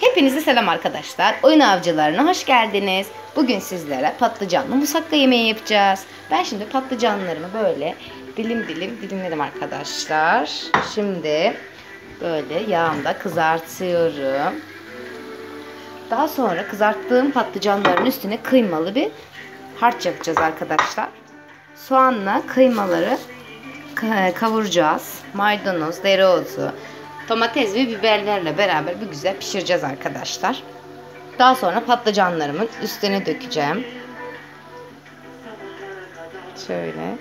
Hepinize selam arkadaşlar. Oyun avcılarına hoş geldiniz. Bugün sizlere patlıcanlı musakka yemeği yapacağız. Ben şimdi patlıcanlarımı böyle dilim dilim dilimledim arkadaşlar. Şimdi böyle yağımda kızartıyorum. Daha sonra kızarttığım patlıcanların üstüne kıymalı bir harç yapacağız arkadaşlar. Soğanla kıymaları kavuracağız. Maydanoz, dereotu, domates ve biberlerle beraber bir güzel pişireceğiz arkadaşlar. Daha sonra patlıcanlarımın üstüne dökeceğim. Şöyle.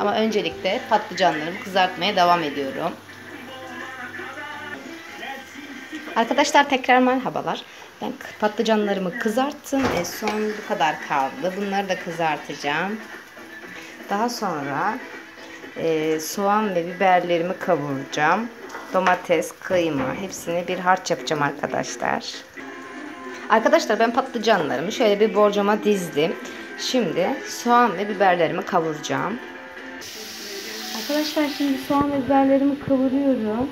Ama öncelikle patlıcanlarımı kızartmaya devam ediyorum. Arkadaşlar tekrar merhabalar. Ben patlıcanlarımı kızarttım. E son bu kadar kaldı. Bunları da kızartacağım. Daha sonra e, soğan ve biberlerimi kavuracağım. Domates, kıyma hepsini bir harç yapacağım arkadaşlar. Arkadaşlar ben patlıcanlarımı şöyle bir borcama dizdim. Şimdi soğan ve biberlerimi kavuracağım. Arkadaşlar şimdi soğan ve biberlerimi kavuruyorum.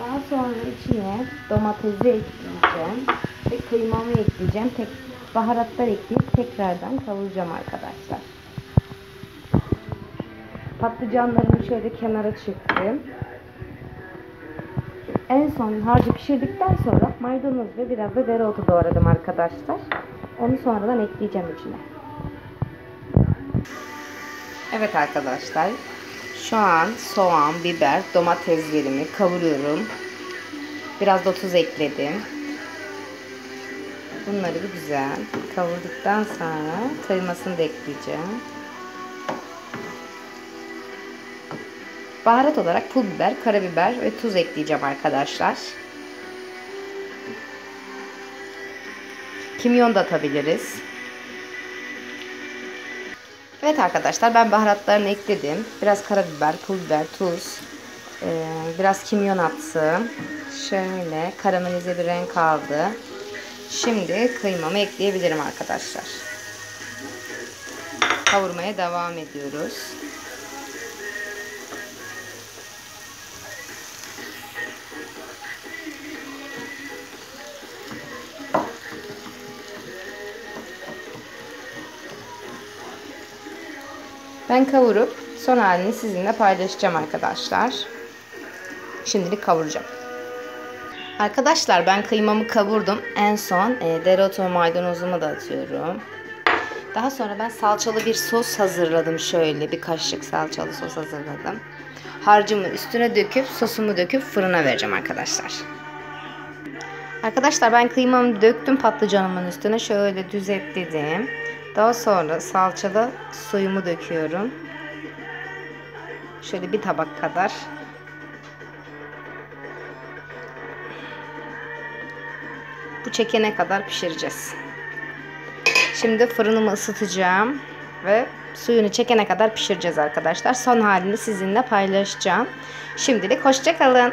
Daha sonra içine domatesi ekleyeceğim ve kıymamı ekleyeceğim. Tek baharatlar ekleyip tekrardan kavuracağım arkadaşlar. Patlıcanlarımı şöyle kenara çektim. En son harcı pişirdikten sonra maydanoz ve biraz da dereotu doğradım arkadaşlar. Onu sonradan ekleyeceğim içine. Evet arkadaşlar. Şu an soğan, biber, domateslerimi kavuruyorum. Biraz da tuz ekledim. Bunları bir güzel kavurduktan sonra kıymasını da ekleyeceğim. Baharat olarak pul biber, karabiber ve tuz ekleyeceğim arkadaşlar. Kimyon da atabiliriz. Evet arkadaşlar ben baharatlarını ekledim. Biraz karabiber, pul biber, tuz, biraz kimyon attım. Şöyle karamelize bir renk aldı. Şimdi kıymamı ekleyebilirim arkadaşlar. Kavurmaya devam ediyoruz. Ben kavurup son halini sizinle paylaşacağım arkadaşlar. Şimdilik kavuracağım. Arkadaşlar ben kıymamı kavurdum. En son e, dereotu maydanozumu da atıyorum. Daha sonra ben salçalı bir sos hazırladım şöyle. Bir kaşık salçalı sos hazırladım. Harcımı üstüne döküp sosumu döküp fırına vereceğim arkadaşlar. Arkadaşlar ben kıymamı döktüm patlıcanımın üstüne. Şöyle düzetledim. Daha sonra salçada suyumu döküyorum. Şöyle bir tabak kadar. Bu çekene kadar pişireceğiz. Şimdi fırınımı ısıtacağım ve suyunu çekene kadar pişireceğiz arkadaşlar. Son halini sizinle paylaşacağım. Şimdilik hoşçakalın.